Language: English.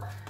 Thank